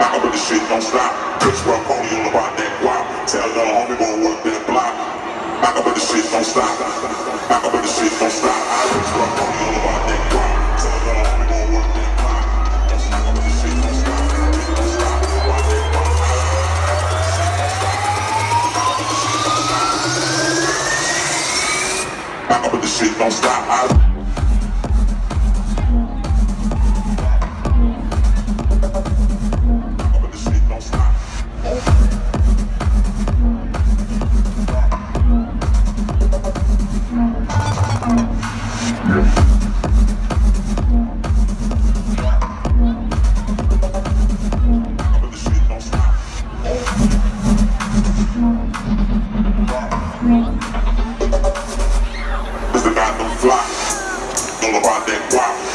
Up with the shit, don't stop. Bitch, rub pony all about that guap. Tell the homie gon' work that block. Up with the shit, don't stop. Up with the shit, don't stop. Bitch, rub pony all about that guap. Tell the homie gon' work that block. Up with the shit, don't stop. Up with the shit, don't stop. flop. All about that guap.